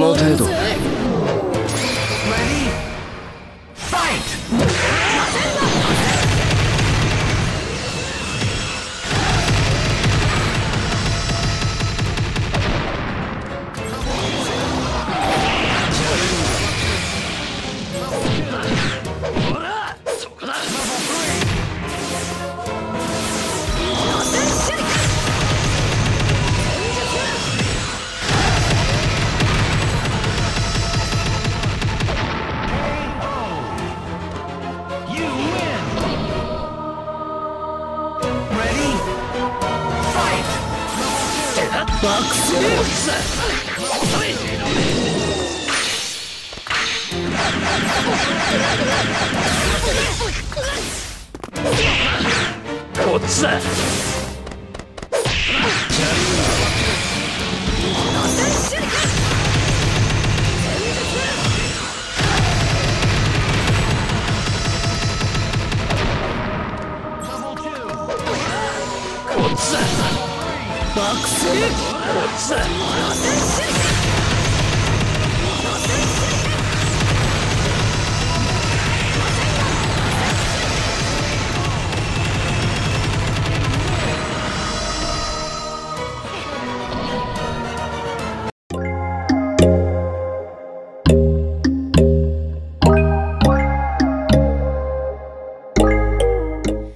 この程度。こっちだ。こっちだこっちだ